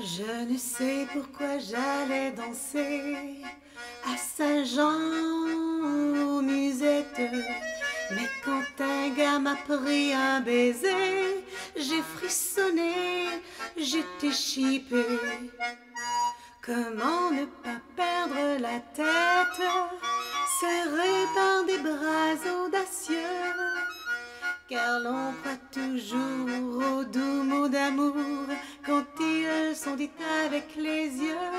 Je ne sais pourquoi j'allais danser à Saint-Jean aux musettes. Mais quand un gars m'a pris un baiser, j'ai frissonné, j'étais chipé. Comment ne pas perdre la tête, serré par des bras audacieux? Car l'on croit toujours aux doux mots d'amour quand ils sont dits avec les yeux.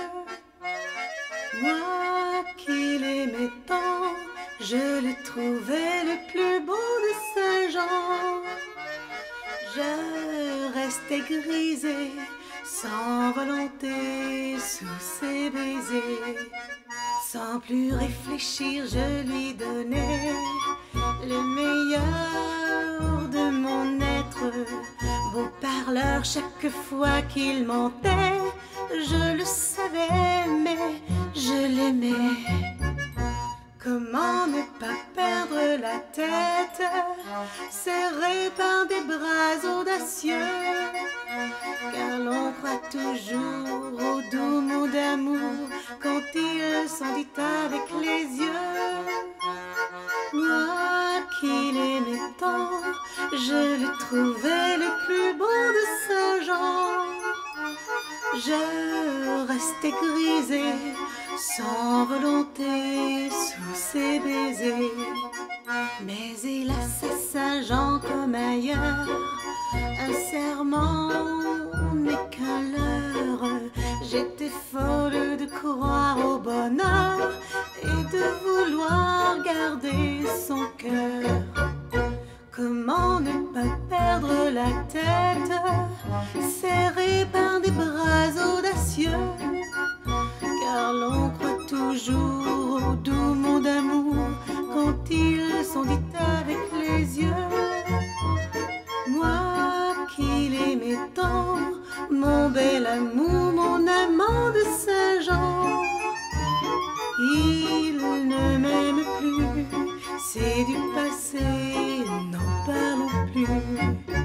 Moi qui l'aimais tant, je le trouvais le plus beau de Saint-Jean. Je restais grisée, sans volonté, sous ses baisers. Sans plus réfléchir, je lui donnais le meilleur chaque fois qu'il mentait, je le savais, mais je l'aimais. Comment ne pas perdre la tête, serré par des bras audacieux, car l'on croit toujours aux doux mots d'amour quand ils sont dits avec les yeux. Moi qui l'aimais tant, je le trouvais le plus Je restais grisée, sans volonté, sous ses baisers. Mais hélas, à Saint-Jean comme ailleurs, un serment n'est qu'un leurre. J'étais folle de croire au bonheur et de vouloir garder son cœur. Comment ne pas perdre la tête, serrée par des bras audacieux, car l'on croit toujours au doux mot d'amour quand ils sont dits avec les yeux. Moi qui l'aimais tant, mon bel amour, mon amant de Saint-Jean, il ne m'aime plus, c'est du passé. Música